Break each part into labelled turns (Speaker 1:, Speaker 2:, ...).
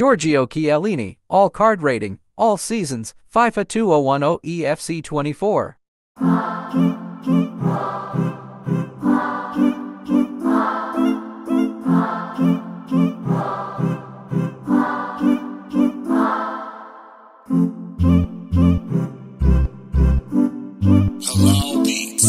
Speaker 1: Giorgio Chiellini, all card rating, all seasons, FIFA 2010 EFC 24.
Speaker 2: Hello,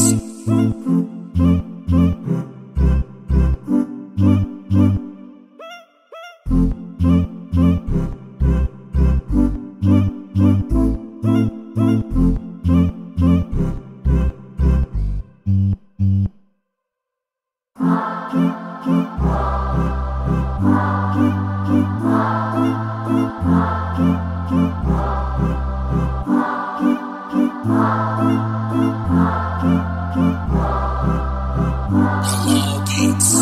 Speaker 2: Hello, Kids.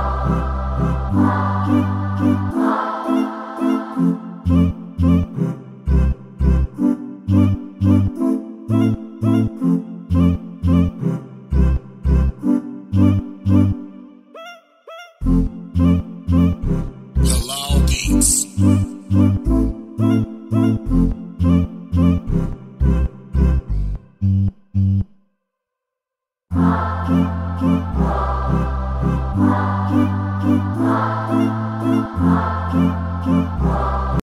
Speaker 3: Keep